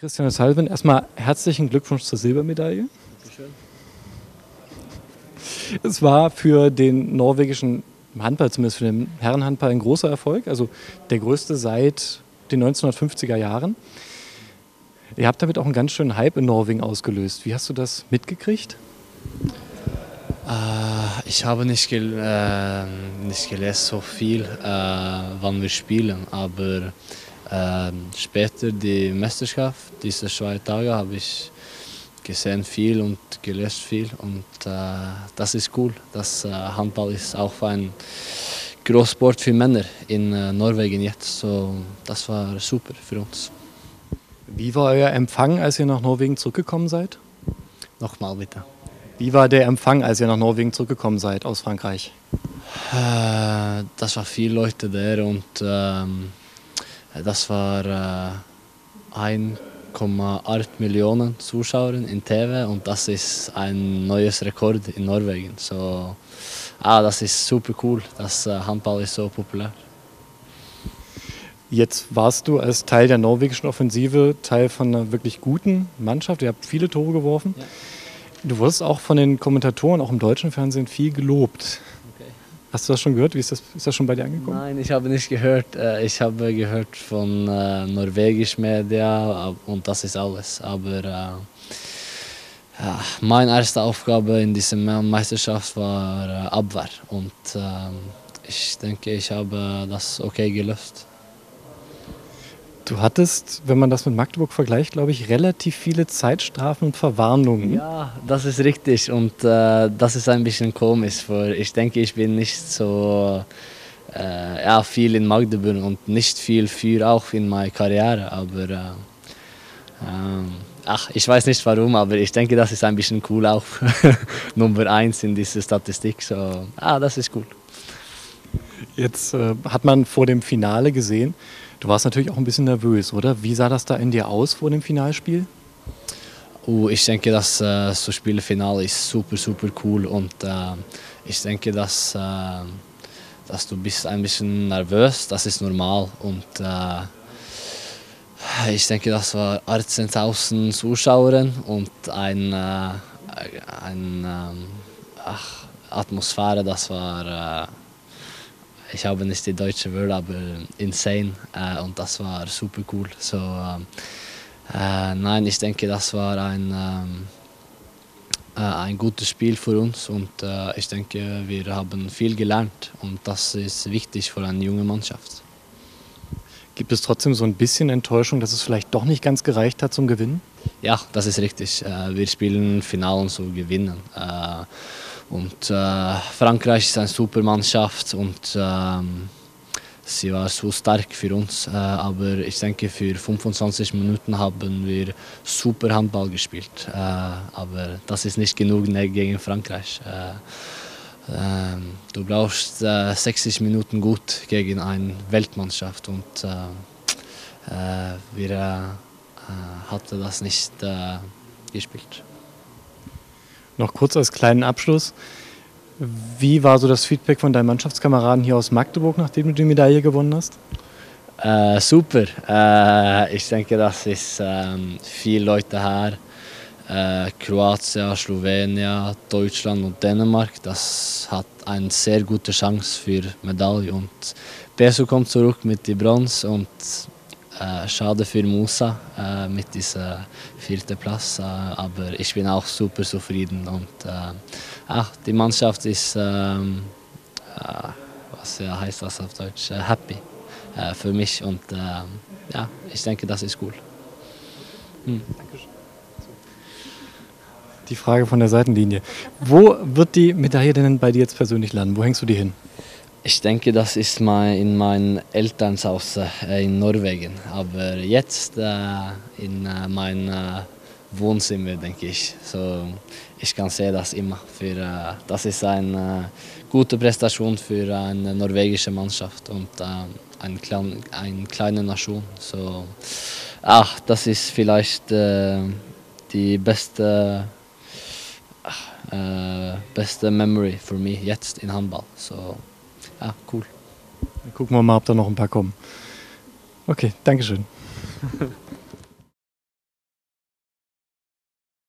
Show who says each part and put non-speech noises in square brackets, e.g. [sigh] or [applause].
Speaker 1: Christian Salven, erstmal herzlichen Glückwunsch zur Silbermedaille. Dankeschön. Es war für den norwegischen Handball, zumindest für den Herrenhandball, ein großer Erfolg, also der größte seit den 1950er Jahren. Ihr habt damit auch einen ganz schönen Hype in Norwegen ausgelöst. Wie hast du das mitgekriegt?
Speaker 2: Äh, ich habe nicht, gel äh, nicht gelesen so viel, äh, wann wir spielen, aber äh, später die Meisterschaft, diese zwei Tage, habe ich gesehen viel und gelesen viel und äh, das ist cool. Das äh, Handball ist auch ein Großsport für Männer in Norwegen jetzt, so das war super für uns.
Speaker 1: Wie war euer Empfang, als ihr nach Norwegen zurückgekommen seid?
Speaker 2: Nochmal bitte.
Speaker 1: Wie war der Empfang, als ihr nach Norwegen zurückgekommen seid aus Frankreich?
Speaker 2: Äh, das war viele Leute da und ähm, das war äh, 1,8 Millionen Zuschauer in TV und das ist ein neues Rekord in Norwegen. So, ah, das ist super cool, dass äh, Handball ist so populär.
Speaker 1: Jetzt warst du als Teil der norwegischen Offensive Teil von einer wirklich guten Mannschaft. Ihr habt viele Tore geworfen. Ja. Du wurdest auch von den Kommentatoren, auch im deutschen Fernsehen, viel gelobt. Hast du das schon gehört? Wie ist das, ist das schon bei dir angekommen?
Speaker 2: Nein, ich habe nicht gehört. Äh, ich habe gehört von äh, norwegischen Media und das ist alles. Aber äh, ja, meine erste Aufgabe in dieser Meisterschaft war äh, Abwehr und äh, ich denke, ich habe das okay gelöst.
Speaker 1: Du hattest, wenn man das mit Magdeburg vergleicht, glaube ich, relativ viele Zeitstrafen und Verwarnungen.
Speaker 2: Ja, das ist richtig und äh, das ist ein bisschen komisch, weil ich denke, ich bin nicht so äh, ja, viel in Magdeburg und nicht viel für auch in meiner Karriere, aber äh, ähm, ach, ich weiß nicht warum, aber ich denke, das ist ein bisschen cool auch [laughs] Nummer eins in dieser Statistik. So, ah, das ist cool.
Speaker 1: Jetzt äh, hat man vor dem Finale gesehen, Du warst natürlich auch ein bisschen nervös, oder? Wie sah das da in dir aus vor dem Finalspiel?
Speaker 2: Oh, ich denke, dass äh, so Spielfinale ist super, super cool und äh, ich denke, dass, äh, dass du bist ein bisschen nervös, das ist normal und äh, ich denke, das war 18.000 Zuschauer und ein, äh, ein ähm, ach, Atmosphäre, das war äh, ich habe nicht die deutsche Wörter, aber insane äh, und das war super cool. So, äh, nein, ich denke, das war ein, ähm, äh, ein gutes Spiel für uns und äh, ich denke, wir haben viel gelernt und das ist wichtig für eine junge Mannschaft.
Speaker 1: Gibt es trotzdem so ein bisschen Enttäuschung, dass es vielleicht doch nicht ganz gereicht hat zum Gewinnen?
Speaker 2: Ja, das ist richtig. Äh, wir spielen Final und so gewinnen. Und äh, Frankreich ist eine super Mannschaft und ähm, sie war so stark für uns. Äh, aber ich denke, für 25 Minuten haben wir super Handball gespielt. Äh, aber das ist nicht genug gegen Frankreich. Äh, ähm, du brauchst 60 äh, Minuten gut gegen eine Weltmannschaft und äh, wir hatten das nicht gespielt.
Speaker 1: Noch kurz als kleinen Abschluss. Wie war so das Feedback von deinen Mannschaftskameraden hier aus Magdeburg, nachdem du die Medaille gewonnen hast?
Speaker 2: Äh, super. Äh, ich denke, das ist ähm, viele Leute her. Äh, Kroatien, Slowenien, Deutschland und Dänemark. Das hat eine sehr gute Chance für Medaille. Und Peso kommt zurück mit die Bronze und äh, schade für Musa äh, mit diesem vierten Platz, äh, aber ich bin auch super zufrieden und ach, die Mannschaft ist, ähm, was heißt das auf Deutsch, happy für mich und ja, ich denke, das ist cool.
Speaker 1: Hm. Die Frage von der Seitenlinie. Wo wird die Medaille denn bei dir jetzt persönlich landen? Wo hängst du die hin?
Speaker 2: Ich denke, das ist mein, in meinem Elternhaus äh, in Norwegen. Aber jetzt äh, in äh, meinem äh, Wohnzimmer, denke ich. So, ich kann sehen das immer. Für, äh, das ist eine äh, gute Prestation für eine norwegische Mannschaft und eine, klein, eine kleine Nation. So, ach, das ist vielleicht die beste, beste Memory für mich jetzt in Handball. So,
Speaker 1: Ah, cool. Dann gucken wir mal, ob da noch ein paar kommen. Okay, Dankeschön. [laughs]